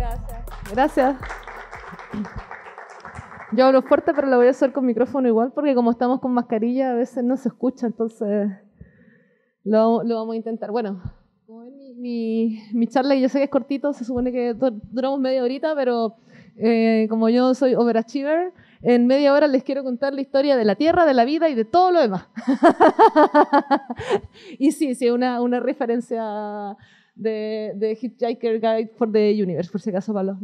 Gracias. Gracias. Yo hablo fuerte, pero lo voy a hacer con micrófono igual, porque como estamos con mascarilla, a veces no se escucha, entonces lo, vamos a intentar. Bueno, como ven, mi, charla, yo sé que es cortito, se supone que du- duramos media horita, pero eh, como yo soy overachiever, en media hora les quiero contar la historia de la Tierra, de la vida y de todo lo demás. y sí, sí, una, una referencia de, de Hitchhiker Guide for the Universe, por si acaso para los...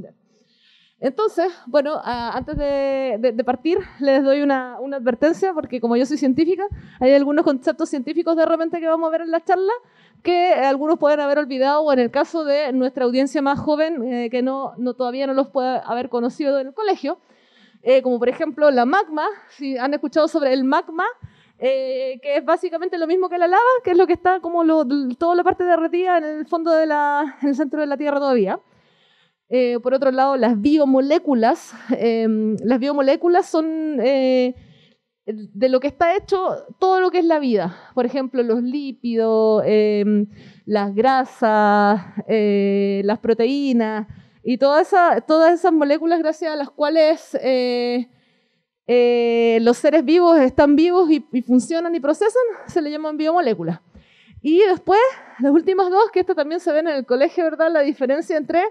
Entonces, bueno, antes de, de- de partir, les doy una, una advertencia, porque como yo soy científica, hay algunos conceptos científicos de repente que vamos a ver en la charla que algunos pueden haber olvidado, o en el caso de nuestra audiencia más joven, eh, que no, no, todavía no los puede haber conocido en el colegio, eh, como por ejemplo la magma, si han escuchado sobre el magma, eh, que es básicamente lo mismo que la lava, que es lo que está como lo- toda la parte derretida en el fondo de la, en el centro de la Tierra todavía. Eh, por otro lado, las biomoléculas. eh, las biomoléculas son eh, de lo que está hecho todo lo que es la vida. Por ejemplo, los lípidos, eh, las grasas, eh, las proteínas y toda esa- todas esas moléculas gracias a las cuales eh, eh, los seres vivos están vivos y, funcionan y procesan, se le llaman biomoléculas. Y después, las últimas dos, que esto también se ven en el colegio, ¿verdad? La diferencia entre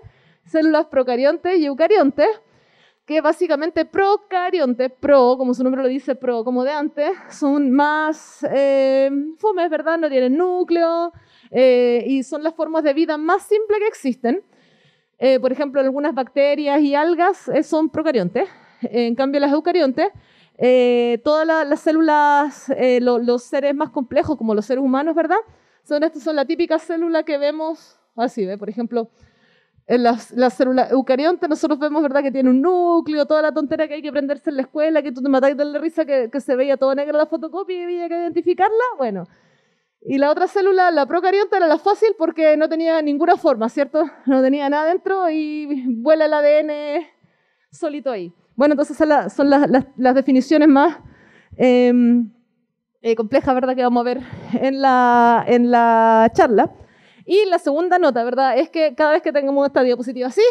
células procariontes y eucariontes, que básicamente procariontes, pro, como su nombre lo dice, pro, como de antes, son más eh, fomes, ¿verdad? No tienen núcleo eh, y son las formas de vida más simples que existen. Eh, por ejemplo, algunas bacterias y algas son procariontes. En cambio, las eucariontes, eh, todas la- las células, eh, lo- los seres más complejos, como los seres humanos, ¿verdad? Son, estas son la típica célula que vemos así, ¿ve? Por ejemplo, en las, las células eucariontes nosotros vemos, ¿verdad?, que tiene un núcleo, toda la tontera que hay que aprenderse en la escuela, que tú te matáis de la risa que, que se veía todo negro la fotocopia y había que identificarla, bueno. Y la otra célula, la procarionte, era la fácil porque no tenía ninguna forma, ¿cierto? No tenía nada dentro y vuela el ADN solito ahí. Bueno, entonces son, la- son las, las- las definiciones más em, eh, complejas, ¿verdad?, que vamos a ver en la, en la charla. Y la segunda nota, ¿verdad? Es que cada vez que tengamos esta diapositiva así,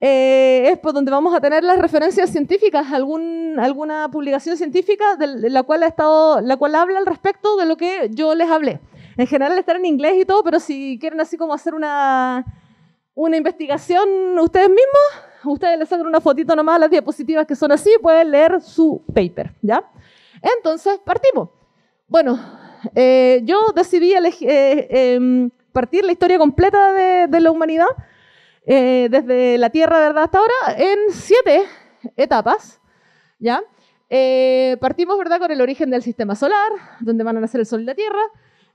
eh, es por donde vamos a tener las referencias científicas, algún, alguna publicación científica de la cual, ha estado, la cual habla al respecto de lo que yo les hablé. En general estar en inglés y todo, pero si quieren así como hacer una, una investigación ustedes mismos, ustedes les sacan una fotito nomás a las diapositivas que son así, pueden leer su paper, ¿ya? Entonces, partimos. Bueno, eh, yo decidí eleg- eh, em, partir la historia completa de, de la humanidad, eh, desde la Tierra, ¿verdad?, hasta ahora, en siete etapas, ¿ya? Eh, partimos, ¿verdad?, con el origen del sistema solar, donde van a nacer el Sol y la Tierra.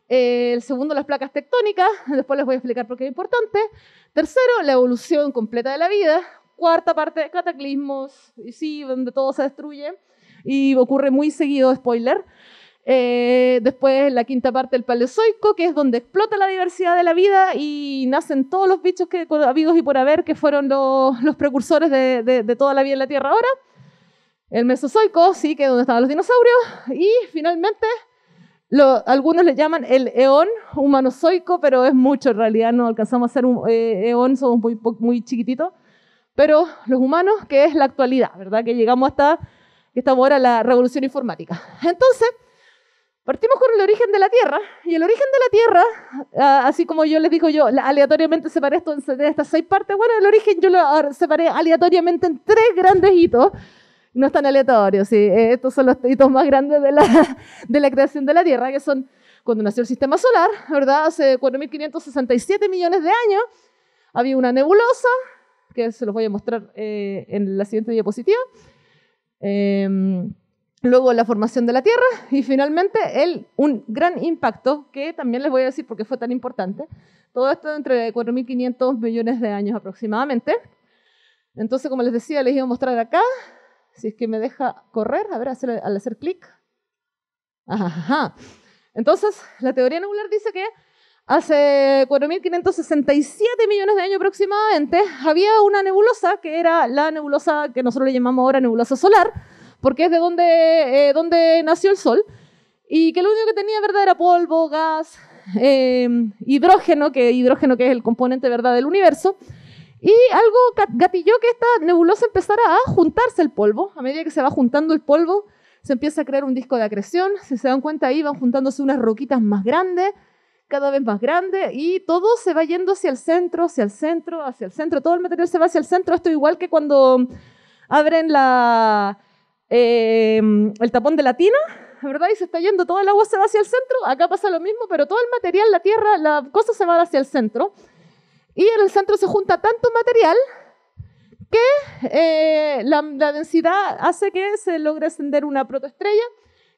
Eh, el segundo, las placas tectónicas, después les voy a explicar por qué es importante. Tercero, la evolución completa de la vida. Cuarta parte, cataclismos, y sí, donde todo se destruye y ocurre muy seguido, spoiler. Eh, después la quinta parte del Paleozoico, que es donde explota la diversidad de la vida y nacen todos los bichos que habidos y por haber, que fueron los, los precursores de, de- de toda la vida en la Tierra ahora. El Mesozoico, sí, que es donde estaban los dinosaurios. Y finalmente, lo- algunos le llaman el eón humanozoico, pero es mucho en realidad, no alcanzamos a ser un eh, eón, somos muy, muy chiquititos. Pero los humanos, que es la actualidad, ¿verdad? Que llegamos hasta que estamos ahora la revolución informática. Entonces, partimos con el origen de la Tierra, y el origen de la Tierra, ah, así como yo les digo yo, aleatoriamente separé esto en estas seis partes, bueno, el origen yo lo separé aleatoriamente en tres grandes hitos, no es tan aleatorio, sí, eh, estos son los hitos más grandes de la, de la creación de la Tierra, que son cuando nació el sistema solar, ¿verdad? Hace 4.567 millones de años, había una nebulosa, que se los voy a mostrar eh, en la siguiente diapositiva. Em, luego la formación de la Tierra y finalmente el, un gran impacto que también les voy a decir por qué fue tan importante. Todo esto entre 4.500 millones de años aproximadamente. Entonces, como les decía, les iba a mostrar acá, si es que me deja correr, a ver, hacer- al hacer clic. Ajá. Entonces, la teoría nebular dice que hace 4.567 millones de años aproximadamente había una nebulosa que era la nebulosa que nosotros le llamamos ahora nebulosa solar, porque es de donde, eh, donde nació el Sol, y que lo único que tenía verdad era polvo, gas, eh, hidrógeno, que hidrógeno que es el componente verdad del universo, Y algo gatilló que esta nebulosa empezara a juntarse el polvo. A medida que se va juntando el polvo, se empieza a crear un disco de acreción. Si se dan cuenta ahí, van juntándose unas roquitas más grandes, cada vez más grandes, y todo se va yendo hacia el centro, hacia el centro, hacia el centro. Todo el material se va hacia el centro. Esto igual que cuando abren la, eh, el tapón de la tina, ¿verdad? Y se está yendo, todo el agua se va hacia el centro. Acá pasa lo mismo, pero todo el material, la tierra, la cosa se va hacia el centro. Y en el centro se junta tanto material que eh, la, densidad hace que se logre ascender una protoestrella,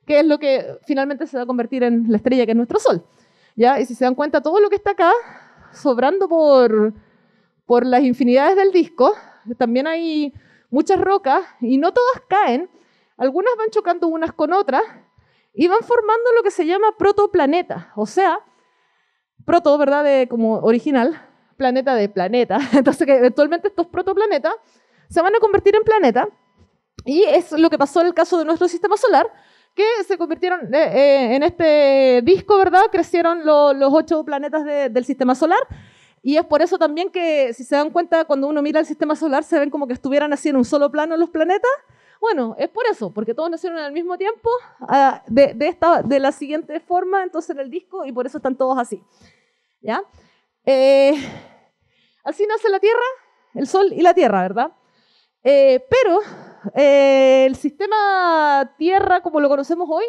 que es lo que finalmente se va a convertir en la estrella que es nuestro Sol. ¿Ya? Y si se dan cuenta, todo lo que está acá, sobrando por, por las infinidades del disco, también hay muchas rocas y no todas caen, algunas van chocando unas con otras y van formando lo que se llama protoplaneta, o sea, proto, ¿verdad? De, como original, planeta de planeta. Entonces, que eventualmente estos protoplanetas se van a convertir en planeta. Y es lo que pasó en el caso de nuestro sistema solar, que se convirtieron eh, eh, en este disco, ¿verdad? Crecieron los ocho planetas del sistema solar. Y es por eso también que, si se dan cuenta, cuando uno mira el sistema solar, se ven como que estuvieran así en un solo plano los planetas. Bueno, es por eso, porque todos nacieron al mismo tiempo, ah, de, esta, de la siguiente forma, entonces en el disco, y por eso están todos así. ¿Ya? Eh, así nace la Tierra, el Sol y la Tierra, ¿verdad? Eh, pero eh, el sistema Tierra como lo conocemos hoy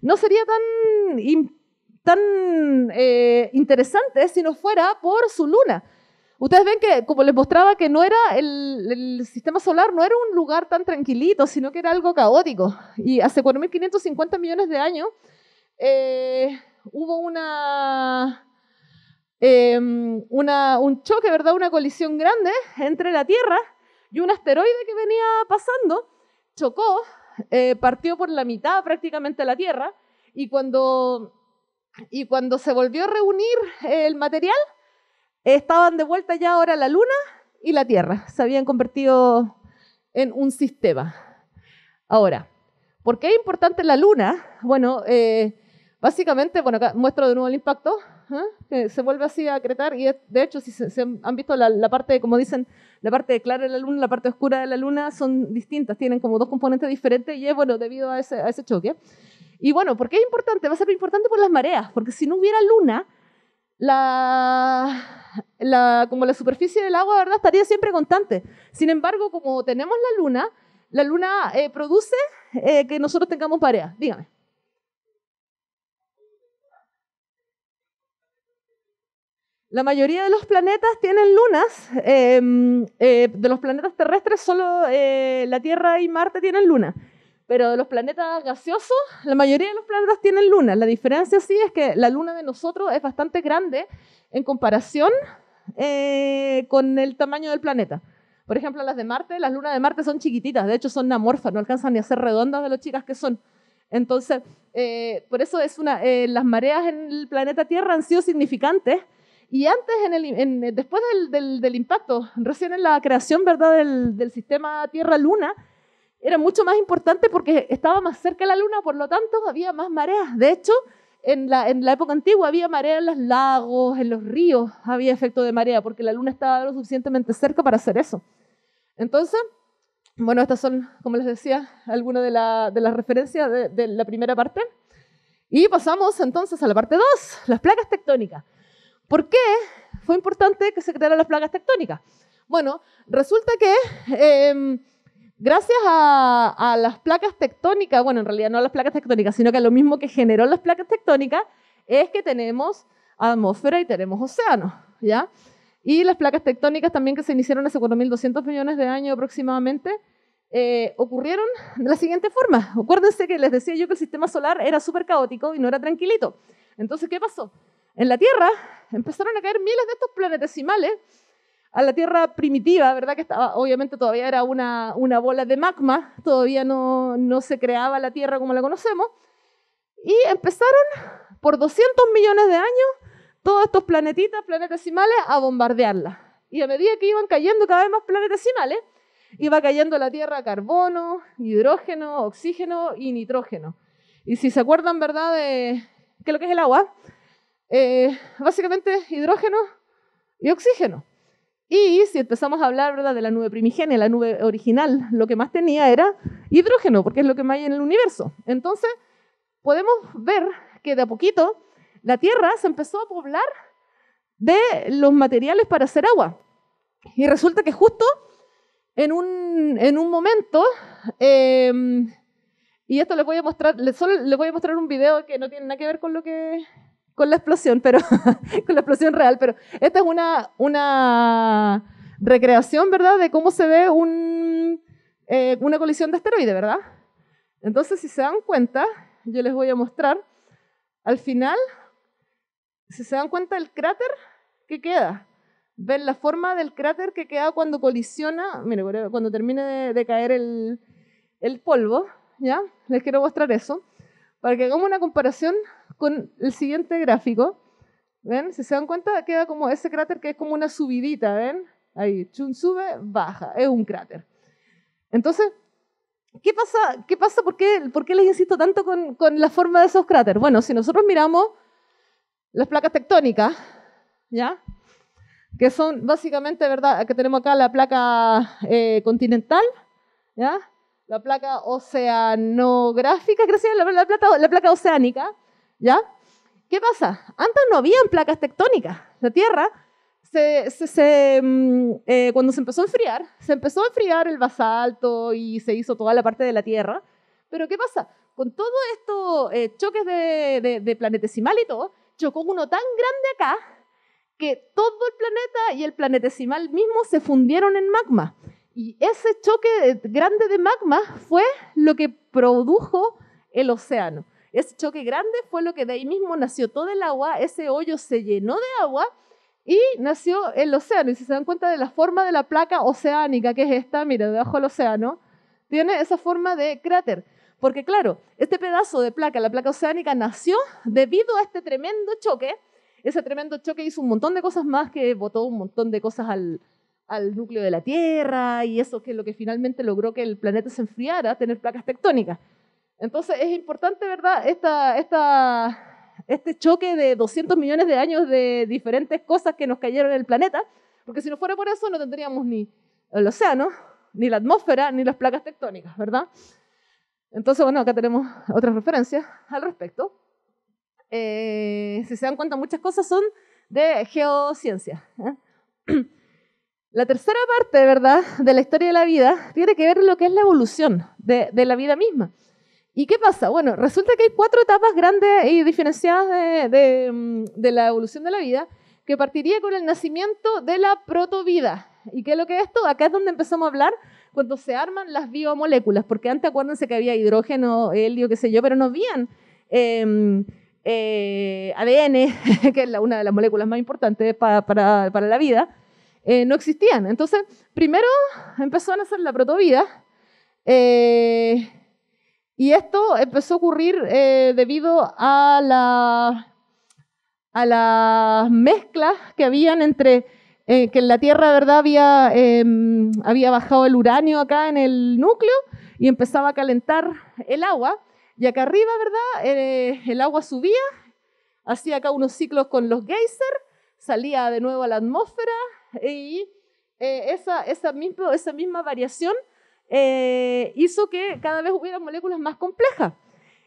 no sería tan, tan interesante si no fuera por su luna. Ustedes ven que, como les mostraba, que no era el, sistema solar no era un lugar tan tranquilito, sino que era algo caótico. Y hace 4.550 millones de años hubo una, Em, un choque, ¿verdad? Una colisión grande entre la Tierra y un asteroide que venía pasando, chocó, eh, partió por la mitad prácticamente la Tierra y cuando, y cuando se volvió a reunir el material, estaban de vuelta ya ahora la Luna y la Tierra. Se habían convertido en un sistema. Ahora, ¿por qué es importante la Luna? Bueno, eh, básicamente, bueno, acá muestro de nuevo el impacto que se vuelve así a acretar y de hecho si se, han visto la, parte, como dicen, la parte clara de la luna la parte oscura de la luna son distintas, tienen como dos componentes diferentes y es bueno debido a ese, a ese choque. Y bueno, ¿por qué es importante? Va a ser importante por las mareas, porque si no hubiera luna, la, la, como la superficie del agua, ¿verdad? Estaría siempre constante. Sin embargo, como tenemos la luna, la luna eh, produce eh, que nosotros tengamos mareas. Dígame. La mayoría de los planetas tienen lunas. Em, eh, de los planetas terrestres, solo eh, la Tierra y Marte tienen luna. Pero de los planetas gaseosos, la mayoría de los planetas tienen luna. La diferencia sí es que la luna de nosotros es bastante grande en comparación eh, con el tamaño del planeta. Por ejemplo, las de Marte, las lunas de Marte son chiquititas, de hecho son amorfas, no alcanzan ni a ser redondas de lo chicas que son. Entonces, por eso es una, las mareas en el planeta Tierra han sido significantes y antes, en el, después del, del, impacto, recién en la creación ¿verdad? Del, del sistema Tierra-Luna, era mucho más importante porque estaba más cerca de la Luna, por lo tanto había más mareas. De hecho, en la, en la época antigua había marea en los lagos, en los ríos, había efecto de marea, porque la Luna estaba lo suficientemente cerca para hacer eso. Entonces, bueno, estas son, como les decía, algunas de, de las referencias de, de la primera parte. Y pasamos entonces a la parte 2, las placas tectónicas. ¿Por qué fue importante que se crearan las placas tectónicas? Bueno, resulta que em, gracias a, las placas tectónicas, bueno, en realidad no a las placas tectónicas, sino que lo mismo que generó las placas tectónicas, es que tenemos atmósfera y tenemos océanos, ¿ya? Y las placas tectónicas también que se iniciaron hace 4.200 millones de años aproximadamente, eh, ocurrieron de la siguiente forma. Acuérdense que les decía yo que el sistema solar era súper caótico y no era tranquilito. Entonces, ¿qué pasó? En la Tierra empezaron a caer miles de estos planetesimales a la Tierra primitiva, ¿verdad? Que estaba, obviamente todavía era una, una bola de magma, todavía no, no se creaba la Tierra como la conocemos. Y empezaron por 200 millones de años todos estos planetitas, planetesimales, a bombardearla. Y a medida que iban cayendo cada vez más planetesimales, iba cayendo la Tierra carbono, hidrógeno, oxígeno y nitrógeno. Y si se acuerdan, ¿verdad?, de qué es lo que es el agua, eh, básicamente hidrógeno y oxígeno. Y si empezamos a hablar de la nube primigenia, la nube original, lo que más tenía era hidrógeno, porque es lo que más hay en el universo. Entonces, podemos ver que de a poquito la Tierra se empezó a poblar de los materiales para hacer agua. Y resulta que justo en un, en un momento, em, y esto les voy a mostrar, les voy a mostrar un video que no tiene nada que ver con lo que con la explosión, pero con la explosión real, pero esta es una, una recreación, ¿verdad?, de cómo se ve un, eh, una colisión de asteroide, ¿verdad? Entonces, si se dan cuenta, yo les voy a mostrar, al final, si se dan cuenta del cráter que queda, ven la forma del cráter que queda cuando colisiona, mire, cuando termine de, caer el, el polvo, ¿ya? Les quiero mostrar eso, para que hagamos una comparación con el siguiente gráfico. ¿Ven? Si se dan cuenta, queda como ese cráter que es como una subidita, ¿ven? Ahí, chun sube, baja, es un cráter. Entonces, ¿qué pasa? ¿Qué pasa? ¿Por qué, por qué les insisto tanto con, con la forma de esos cráteres? Bueno, si nosotros miramos las placas tectónicas, ¿ya? Que son básicamente, ¿verdad? Que tenemos acá la placa eh, continental, ¿ya? La placa oceanográfica, que la, placa, la placa oceánica, ¿Ya? ¿Qué pasa? Antes no habían placas tectónicas. La Tierra, se, mm, eh, cuando se empezó a enfriar, se empezó a enfriar el basalto y se hizo toda la parte de la Tierra. Pero ¿qué pasa? Con todos estos eh, choques de, de, planetesimal y todo, chocó uno tan grande acá que todo el planeta y el planetesimal mismo se fundieron en magma. Y ese choque grande de magma fue lo que produjo el océano. Ese choque grande fue lo que de ahí mismo nació todo el agua, ese hoyo se llenó de agua y nació el océano. Y si se dan cuenta de la forma de la placa oceánica, que es esta, mira, debajo del océano, tiene esa forma de cráter. Porque claro, este pedazo de placa, la placa oceánica, nació debido a este tremendo choque. Ese tremendo choque hizo un montón de cosas más que botó un montón de cosas al, al núcleo de la Tierra y eso que es lo que finalmente logró que el planeta se enfriara, tener placas tectónicas. Entonces es importante, ¿verdad? Esta, esta, este choque de 200 millones de años de diferentes cosas que nos cayeron en el planeta, porque si no fuera por eso no tendríamos ni el océano, ni la atmósfera, ni las placas tectónicas, ¿verdad? Entonces, bueno, acá tenemos otras referencias al respecto. Eh, si se dan cuenta, muchas cosas son de geociencia. ¿eh? La tercera parte, ¿verdad?, de la historia de la vida tiene que ver lo que es la evolución de, de la vida misma. ¿Y qué pasa? Bueno, resulta que hay cuatro etapas grandes y diferenciadas mm, de, la evolución de la vida, que partiría con el nacimiento de la protovida. ¿Y qué es lo que es esto? Acá es donde empezamos a hablar cuando se arman las biomoléculas, porque antes acuérdense que había hidrógeno, helio, qué sé yo, pero no habían em, eh, ADN, que es una de las moléculas más importantes para, la vida, eh, no existían. Entonces, primero empezó a nacer la protovida. Eh, y esto empezó a ocurrir eh, debido a, la, a las mezclas que habían entre eh, que en la Tierra, ¿verdad? Había, em, había bajado el uranio acá en el núcleo y empezaba a calentar el agua. Y acá arriba, ¿verdad? Eh, el agua subía, hacía acá unos ciclos con los geysers, salía de nuevo a la atmósfera y esa, esa, misma, esa misma variación eh, hizo que cada vez hubiera moléculas más complejas.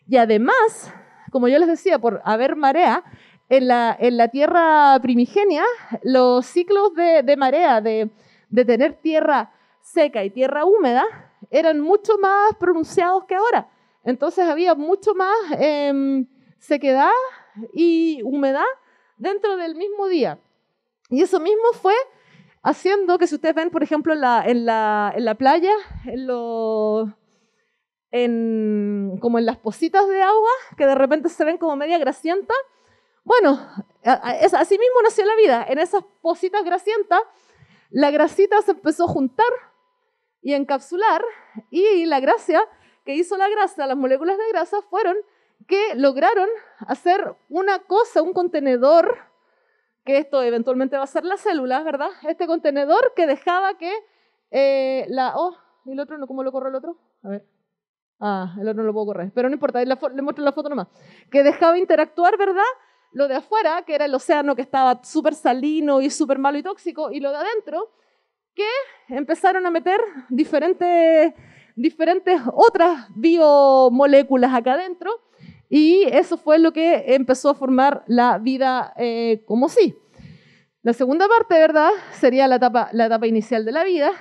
Y además, como yo les decía, por haber marea, en la, tierra primigenia, los ciclos de, marea, de, de, tener tierra seca y tierra húmeda, eran mucho más pronunciados que ahora. Entonces había mucho más eh, sequedad y humedad dentro del mismo día. Y eso mismo fue haciendo que si ustedes ven, por ejemplo, en la, playa, en, como en las pocitas de agua, que de repente se ven como media grasienta, bueno, así mismo nació la vida. En esas pocitas grasientas, la grasita se empezó a juntar y encapsular, y la gracia que hizo la grasa, las moléculas de grasa, fueron que lograron hacer una cosa, un contenedor que esto eventualmente va a ser la célula, ¿verdad? Este contenedor que dejaba que eh, la... Oh, ¿y el otro? ¿Cómo lo corro el otro? A ver. Ah, el otro no lo puedo correr. Pero no importa, le muestro la foto nomás. Que dejaba interactuar, ¿verdad? lo de afuera, que era el océano que estaba súper salino y súper malo y tóxico, y lo de adentro, que empezaron a meter diferentes, diferentes otras biomoléculas acá adentro, y eso fue lo que empezó a formar la vida eh, como sí. La segunda parte, ¿verdad? Sería la etapa, la etapa inicial de la vida,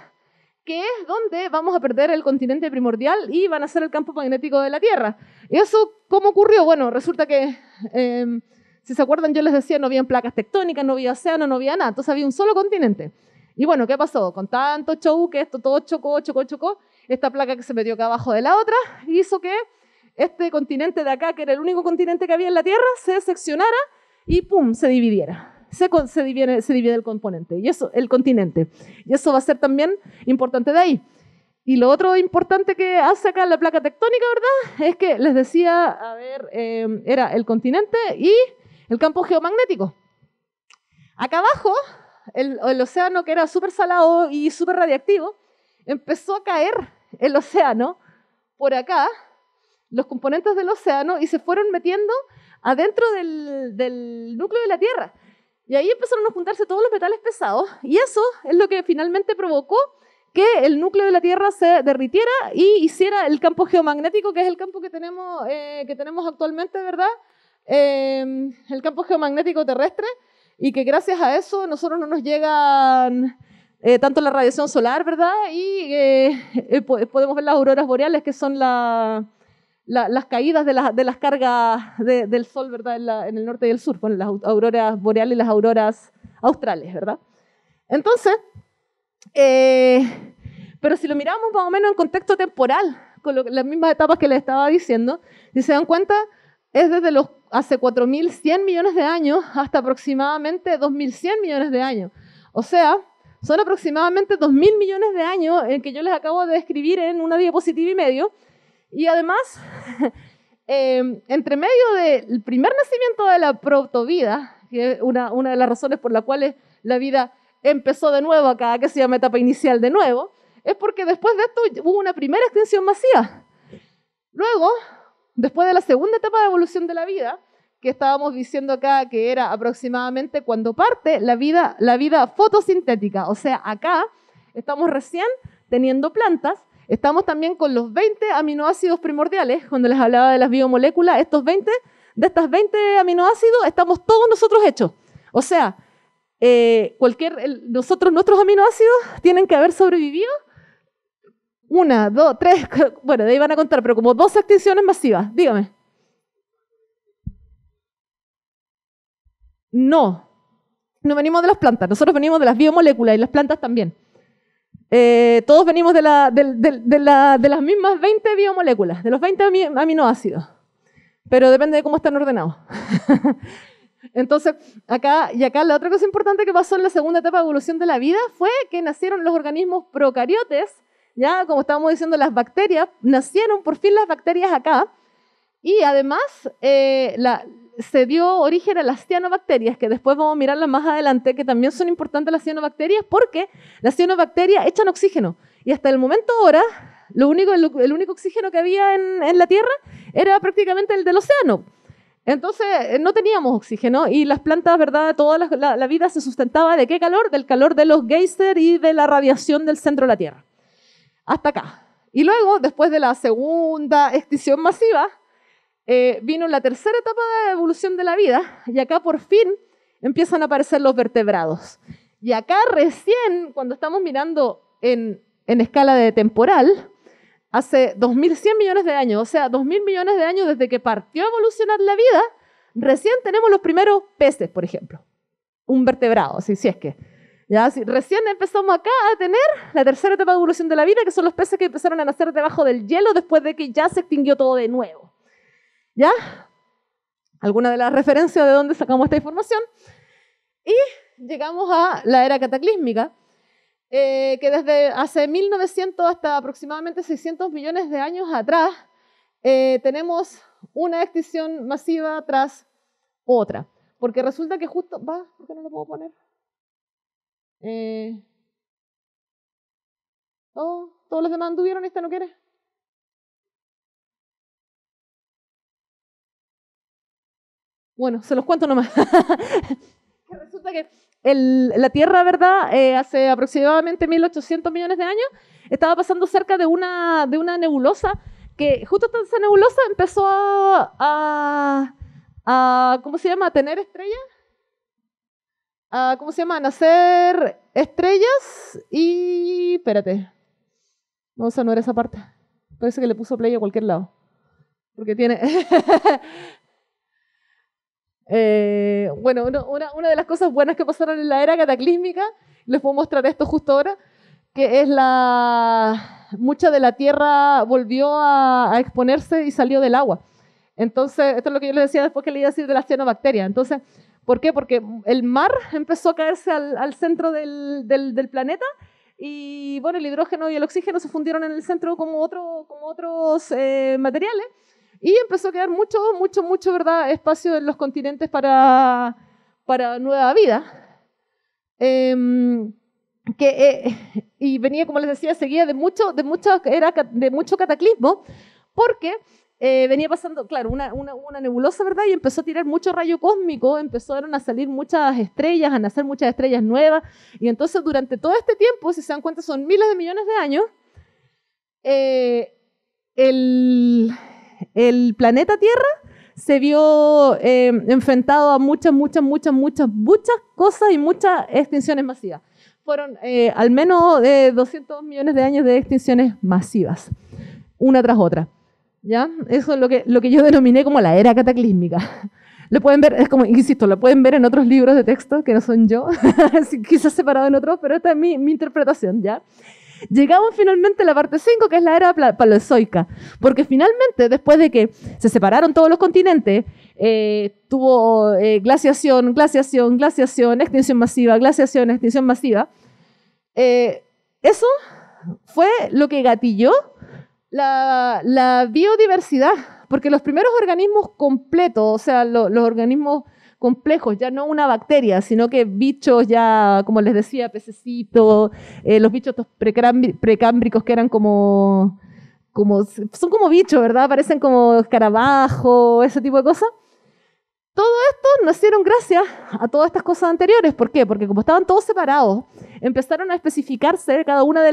que es donde vamos a perder el continente primordial y van a ser el campo magnético de la Tierra. ¿Y eso cómo ocurrió? Bueno, resulta que, em, si se acuerdan, yo les decía, no había placas tectónicas, no había océano, no había nada, entonces había un solo continente. Y bueno, ¿qué pasó? Con tanto show que esto todo chocó, chocó, chocó, esta placa que se metió acá abajo de la otra hizo que este continente de acá, que era el único continente que había en la Tierra, se seccionara y ¡pum! se dividiera se, divide, se divide el componente, y eso, el continente. Y eso va a ser también importante de ahí. Y lo otro importante que hace acá la placa tectónica, ¿verdad? Es que les decía, a ver, eh, era el continente y el campo geomagnético. Acá abajo, el, el océano que era súper salado y súper radiactivo, empezó a caer el océano por acá, los componentes del océano, y se fueron metiendo adentro del, del núcleo de la Tierra. Y ahí empezaron a juntarse todos los metales pesados y eso es lo que finalmente provocó que el núcleo de la Tierra se derritiera y hiciera el campo geomagnético, que es el campo que tenemos, eh, que tenemos actualmente, ¿verdad? Em, el campo geomagnético terrestre, y que gracias a eso nosotros no nos llega eh, tanto la radiación solar, ¿verdad? Y eh, podemos ver las auroras boreales, que son la, las caídas de, de las cargas del sol, ¿verdad? En, el norte y el sur, con las auroras boreales y las auroras australes, ¿verdad? Entonces, eh, pero si lo miramos más o menos en contexto temporal, con las mismas etapas que les estaba diciendo, si se dan cuenta, es desde los hace 4.100 millones de años hasta aproximadamente 2.100 millones de años. O sea, son aproximadamente 2.000 millones de años en que yo les acabo de describir en una diapositiva y medio, y además, em, entre medio del primer nacimiento de la protovida, que es una, una de las razones por las cuales la vida empezó de nuevo acá, que se llama etapa inicial de nuevo, es porque después de esto hubo una primera extinción masiva. Luego, después de la segunda etapa de evolución de la vida, que estábamos diciendo acá que era aproximadamente cuando parte la vida, la vida fotosintética, o sea, acá estamos recién teniendo plantas Estamos también con los 20 aminoácidos primordiales, cuando les hablaba de las biomoléculas, estos 20, de estas 20 aminoácidos estamos todos nosotros hechos. O sea, eh, cualquier, nosotros, nuestros aminoácidos tienen que haber sobrevivido una, dos, tres, bueno, de ahí van a contar, pero como dos extinciones masivas. Dígame. No, no venimos de las plantas, nosotros venimos de las biomoléculas y las plantas también. Eh, todos venimos de, las mismas 20 biomoléculas, de los 20 aminoácidos, pero depende de cómo están ordenados. Entonces, acá, y acá la otra cosa importante que pasó en la segunda etapa de evolución de la vida fue que nacieron los organismos procariotes, ya como estábamos diciendo, las bacterias, nacieron por fin las bacterias acá, y además eh, la, se dio origen a las cianobacterias, que después vamos a mirarlas más adelante, que también son importantes las cianobacterias porque las cianobacterias echan oxígeno. Y hasta el momento ahora, lo único, el, único oxígeno que había en, la Tierra era prácticamente el del océano. Entonces eh, no teníamos oxígeno y las plantas, ¿verdad? Toda la, vida se sustentaba de qué calor? Del calor de los geysers y de la radiación del centro de la Tierra. Hasta acá. Y luego, después de la segunda extinción masiva, eh, vino la tercera etapa de evolución de la vida y acá por fin empiezan a aparecer los vertebrados. Y acá recién, cuando estamos mirando en, escala de temporal, hace 2.100 millones de años, o sea, 2.000 millones de años desde que partió a evolucionar la vida, recién tenemos los primeros peces, por ejemplo. Un vertebrado, si, si es que. ¿ya? Si recién empezamos acá a tener la tercera etapa de evolución de la vida, que son los peces que empezaron a nacer debajo del hielo después de que ya se extinguió todo de nuevo. ¿Ya? ¿Alguna de las referencias de dónde sacamos esta información? Y llegamos a la era cataclísmica, eh, que desde hace 1900 hasta aproximadamente 600 millones de años atrás eh, tenemos una extinción masiva tras otra. Porque resulta que justo... ¿Va? ¿Por qué no lo puedo poner? Eh, oh, ¿Todos los demás anduvieron esta no quiere? Bueno, se los cuento nomás. Resulta que la Tierra, ¿verdad? Eh, hace aproximadamente 1800 millones de años, estaba pasando cerca de una, de una nebulosa que justo esa nebulosa empezó a, a, ¿cómo se llama?, a tener estrellas. A, ¿Cómo se llama? A nacer estrellas y... Espérate. No, esa no era esa parte. Parece que le puso play a cualquier lado. Porque tiene... Eh, bueno, una, una, de las cosas buenas que pasaron en la era cataclísmica, les puedo mostrar esto justo ahora, que es la... Mucha de la Tierra volvió a, exponerse y salió del agua. Entonces, esto es lo que yo les decía después que le iba a decir de las cianobacterias. Entonces, ¿por qué? Porque el mar empezó a caerse al, centro del, del, planeta y, bueno, el hidrógeno y el oxígeno se fundieron en el centro como, otro, como otros eh, materiales y empezó a quedar mucho, mucho, mucho, ¿verdad?, espacio en los continentes para, para nueva vida. Em, que, eh, y venía, como les decía, seguía de mucho, de mucho, era de mucho cataclismo, porque eh, venía pasando, claro, una, una, una, nebulosa, ¿verdad? Y empezó a tirar mucho rayo cósmico, empezaron a salir muchas estrellas, a nacer muchas estrellas nuevas, y entonces durante todo este tiempo, si se dan cuenta, son miles de millones de años, eh, el, el planeta Tierra se vio eh, enfrentado a muchas, muchas, muchas, muchas, muchas cosas y muchas extinciones masivas. Fueron eh, al menos 200 millones de años de extinciones masivas, una tras otra. ¿Ya? Eso es lo que, lo que yo denominé como la era cataclísmica. Lo pueden ver, es como, insisto, lo pueden ver en otros libros de texto que no son yo, quizás separado en otros, pero esta es mi, mi interpretación, ¿ya? Llegamos finalmente a la parte 5, que es la era paleozoica, porque finalmente, después de que se separaron todos los continentes, eh, tuvo eh, glaciación, glaciación, glaciación, extinción masiva, glaciación, extinción masiva, eh, eso fue lo que gatilló la, la, biodiversidad, porque los primeros organismos completos, o sea, los organismos complejos, ya no una bacteria, sino que bichos ya, como les decía, pececitos, eh, los bichos precámbricos que eran como, como, son como bichos, ¿verdad? Parecen como escarabajos, ese tipo de cosas. Todo esto nacieron gracias a todas estas cosas anteriores. ¿Por qué? Porque como estaban todos separados, empezaron a especificarse cada una de,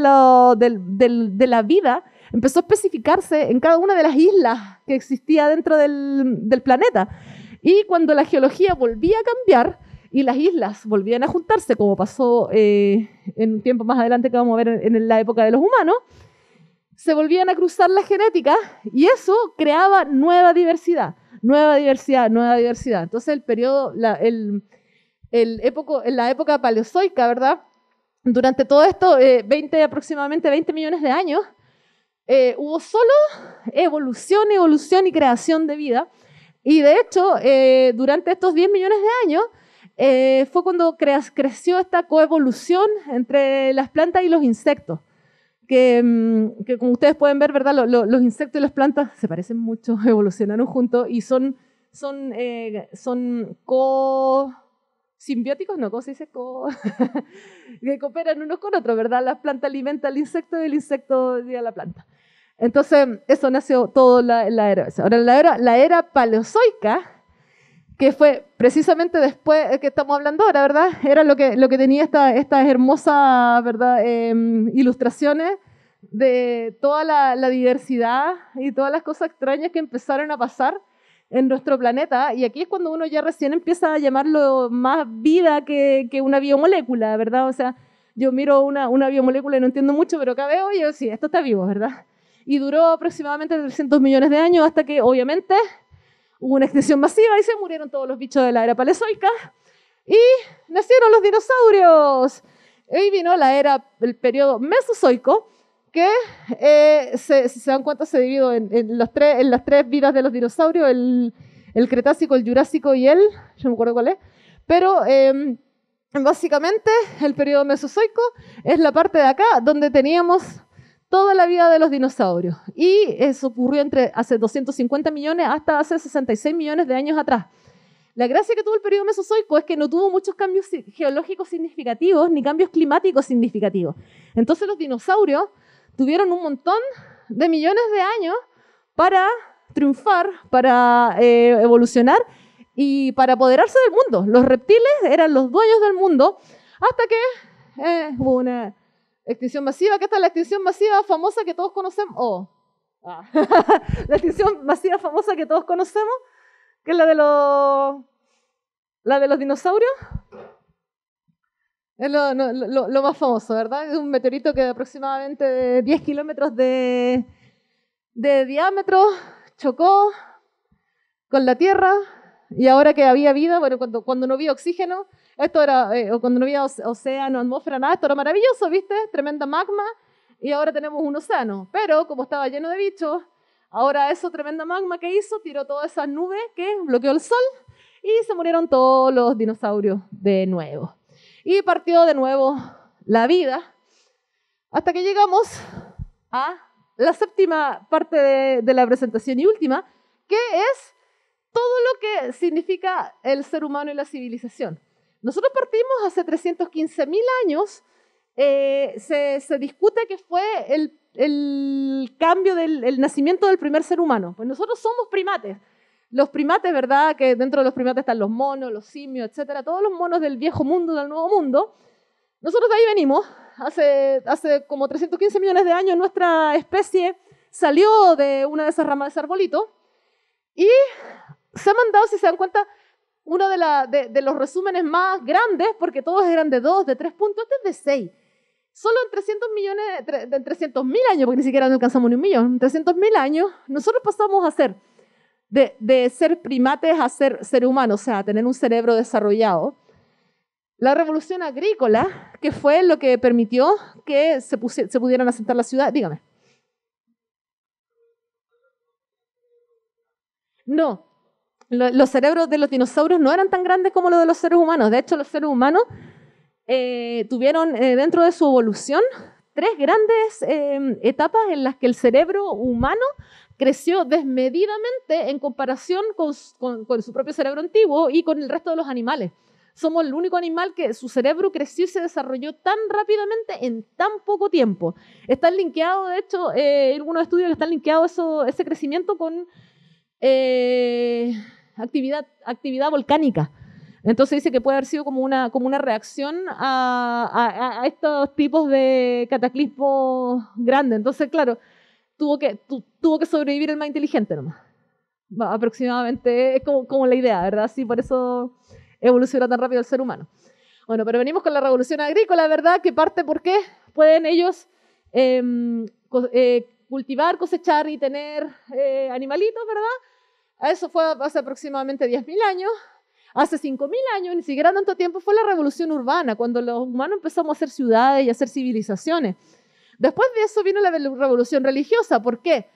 de la vida, empezó a especificarse en cada una de las islas que existía dentro del, del planeta. Y cuando la geología volvía a cambiar y las islas volvían a juntarse, como pasó eh, en un tiempo más adelante que vamos a ver en, la época de los humanos, se volvían a cruzar las genéticas y eso creaba nueva diversidad, nueva diversidad, nueva diversidad. Entonces el periodo, la, el, el época, en la época paleozoica, ¿verdad? Durante todo esto, 20, eh, aproximadamente 20 millones de años, eh, hubo solo evolución, evolución y creación de vida. Y de hecho, eh, durante estos 10 millones de años, eh, fue cuando creció esta coevolución entre las plantas y los insectos. Que, mm, que como ustedes pueden ver, ¿verdad? los insectos y las plantas se parecen mucho, evolucionaron juntos y son, son, eh, son co simbióticos, no, ¿cómo se dice? Co que cooperan unos con otros, ¿verdad? La planta alimenta al insecto y el insecto a la planta. Entonces, eso nació todo la, la era. Ahora, la era, paleozoica, que fue precisamente después que estamos hablando ahora, ¿verdad? Era lo que, lo que tenía esta, estas hermosas ¿verdad? Em, ilustraciones de toda la, diversidad y todas las cosas extrañas que empezaron a pasar en nuestro planeta. Y aquí es cuando uno ya recién empieza a llamarlo más vida que, que una biomolécula, ¿verdad? O sea, yo miro una, una biomolécula y no entiendo mucho, pero acá veo sí, esto está vivo, ¿verdad? Y duró aproximadamente 300 millones de años hasta que obviamente hubo una extinción masiva y se murieron todos los bichos de la era paleozoica y nacieron los dinosaurios. Y vino la era, el periodo mesozoico, que eh, se, si se dan cuenta se divide en, los tres, en las tres vidas de los dinosaurios, el, el, Cretácico, el Jurásico y el, yo no me acuerdo cuál es, pero em, básicamente el periodo mesozoico es la parte de acá donde teníamos toda la vida de los dinosaurios. Y eso ocurrió entre hace 250 millones hasta hace 66 millones de años atrás. La gracia que tuvo el periodo mesozoico es que no tuvo muchos cambios geológicos significativos ni cambios climáticos significativos. Entonces los dinosaurios tuvieron un montón de millones de años para triunfar, para eh, evolucionar y para apoderarse del mundo. Los reptiles eran los dueños del mundo hasta que eh, hubo una extinción masiva, esta es la extinción masiva famosa que todos conocemos. Oh, ah, la extinción masiva famosa que todos conocemos, que es la de los, la de los dinosaurios. Es lo, lo, más famoso, ¿verdad? Es un meteorito que de aproximadamente 10 kilómetros de, de diámetro chocó con la Tierra y ahora que había vida, bueno, cuando, cuando no había oxígeno, esto era, eh, cuando no había océano, atmósfera, nada, esto era maravilloso, ¿viste? Tremenda magma y ahora tenemos un océano. Pero como estaba lleno de bichos, ahora eso tremenda magma que hizo tiró toda esa nube que bloqueó el sol y se murieron todos los dinosaurios de nuevo. Y partió de nuevo la vida hasta que llegamos a la séptima parte de, la presentación y última, que es todo lo que significa el ser humano y la civilización. Nosotros partimos hace 315.000 años, eh, se, discute que fue el, cambio del nacimiento del primer ser humano. Pues nosotros somos primates. Los primates, ¿verdad? Que dentro de los primates están los monos, los simios, etcétera, todos los monos del viejo mundo, del nuevo mundo. Nosotros de ahí venimos, hace, hace como 315 millones de años nuestra especie salió de una de esas ramas de ese arbolito y se ha mandado, si se dan cuenta, uno de, los resúmenes más grandes, porque todos eran de dos, de tres puntos, este es de seis. Solo en 300 millones, en 300 mil años, porque ni siquiera alcanzamos ni un millón, en 300 mil años, nosotros pasamos a ser de, de, ser primates a ser ser humano, o sea, a tener un cerebro desarrollado. La revolución agrícola, que fue lo que permitió que se, se pudieran asentar la ciudad, dígame. No, los cerebros de los dinosaurios no eran tan grandes como los de los seres humanos. De hecho, los seres humanos eh, tuvieron eh, dentro de su evolución tres grandes eh, etapas en las que el cerebro humano creció desmedidamente en comparación con, su propio cerebro antiguo y con el resto de los animales somos el único animal que su cerebro creció y se desarrolló tan rápidamente en tan poco tiempo. Están linkeados, de hecho, algunos estudios que están linkeados ese crecimiento con actividad, actividad volcánica. Entonces dice que puede haber sido como una, como una reacción a, estos tipos de cataclismos grandes. Entonces, claro, tuvo que, tuvo que sobrevivir el más inteligente nomás. Aproximadamente, es como, como la idea, ¿verdad? Sí, por eso evoluciona tan rápido el ser humano. Bueno, pero venimos con la revolución agrícola, ¿verdad? Que parte porque pueden ellos em, eh, cultivar, cosechar y tener eh, animalitos, ¿verdad? Eso fue hace aproximadamente 10.000 años. Hace 5.000 años, ni siquiera tanto tiempo, fue la revolución urbana, cuando los humanos empezamos a hacer ciudades y a hacer civilizaciones. Después de eso vino la revolución religiosa. ¿Por qué?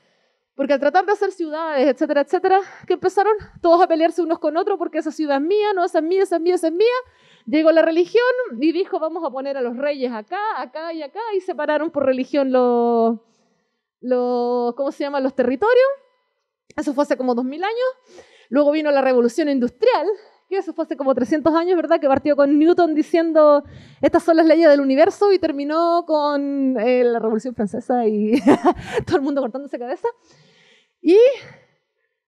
Porque al tratar de hacer ciudades, etcétera, etcétera, que empezaron todos a pelearse unos con otros porque esa ciudad es mía, no, esa es mía, esa es mía, esa es mía. Llegó la religión y dijo, vamos a poner a los reyes acá, acá y acá, y separaron por religión los, los ¿cómo se llama?, los territorios. Eso fue hace como 2000 años. Luego vino la revolución industrial, que eso fue hace como 300 años, ¿verdad? Que partió con Newton diciendo, estas son las leyes del universo, y terminó con eh, la revolución francesa y todo el mundo cortándose cabeza. Y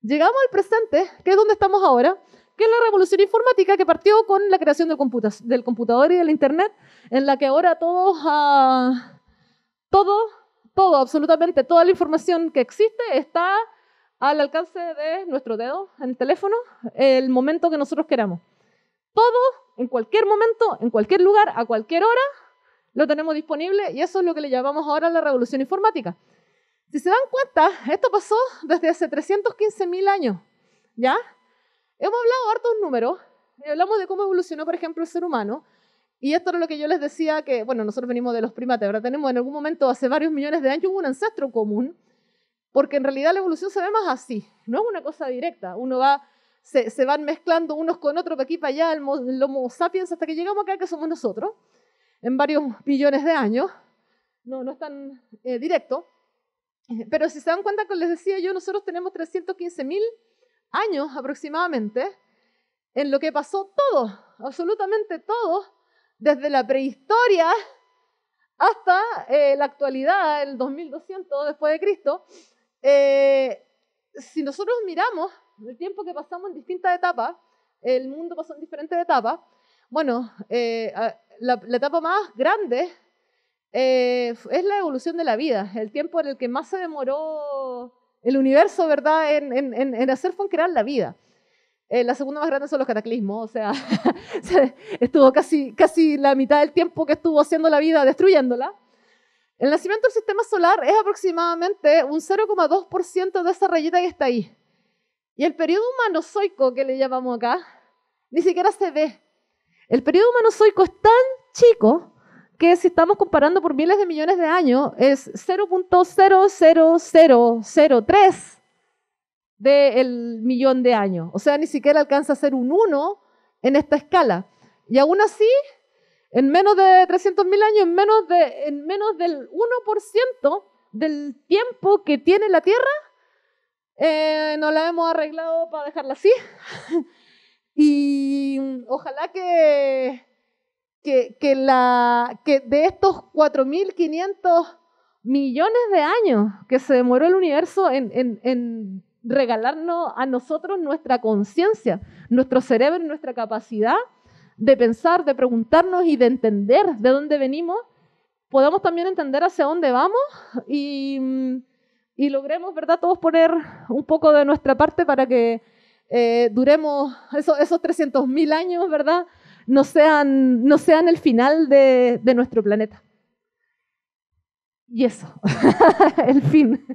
llegamos al presente, que es donde estamos ahora, que es la revolución informática que partió con la creación del, del computador y del Internet, en la que ahora todos, uh, todo, todo, absolutamente toda la información que existe está al alcance de nuestro dedo, en el teléfono, el momento que nosotros queramos. Todo, en cualquier momento, en cualquier lugar, a cualquier hora, lo tenemos disponible y eso es lo que le llamamos ahora la revolución informática. Si se dan cuenta, esto pasó desde hace 315.000 años, ¿ya? Hemos hablado hartos números, hablamos de cómo evolucionó, por ejemplo, el ser humano, y esto era lo que yo les decía, que, bueno, nosotros venimos de los primates, ahora tenemos en algún momento, hace varios millones de años, un ancestro común, porque en realidad la evolución se ve más así, no es una cosa directa, uno va, se, se van mezclando unos con otros, de aquí para allá, el, Homo sapiens, hasta que llegamos acá, que somos nosotros, en varios billones de años, no, no es tan eh, directo, pero si se dan cuenta, como les decía yo, nosotros tenemos 315.000 años aproximadamente en lo que pasó todo, absolutamente todo, desde la prehistoria hasta eh, la actualidad, el 2200 después de Cristo. Eh, si nosotros miramos el tiempo que pasamos en distintas etapas, el mundo pasó en diferentes etapas. Bueno, eh, la, etapa más grande eh, es la evolución de la vida, el tiempo en el que más se demoró el universo, ¿verdad?, en, en, en hacer funcionar la vida. Eh, la segunda más grande son los cataclismos, o sea, estuvo casi, casi la mitad del tiempo que estuvo haciendo la vida destruyéndola. El nacimiento del sistema solar es aproximadamente un 0,2% de esa rayita que está ahí. Y el periodo humanozoico que le llamamos acá, ni siquiera se ve. El periodo humanozoico es tan chico que si estamos comparando por miles de millones de años, es 0.00003 del millón de años. O sea, ni siquiera alcanza a ser un 1 en esta escala. Y aún así, en menos de 300.000 años, en menos, de, en menos del 1% del tiempo que tiene la Tierra, eh, nos la hemos arreglado para dejarla así. y ojalá que, que, la, que de estos 4.500 millones de años que se demoró el universo en, en regalarnos a nosotros nuestra conciencia, nuestro cerebro y nuestra capacidad de pensar, de preguntarnos y de entender de dónde venimos, podamos también entender hacia dónde vamos y, y logremos, ¿verdad?, todos poner un poco de nuestra parte para que eh, duremos esos, esos 300.000 años, ¿verdad?, no sean, no sean el final de, de nuestro planeta. Y eso, el fin.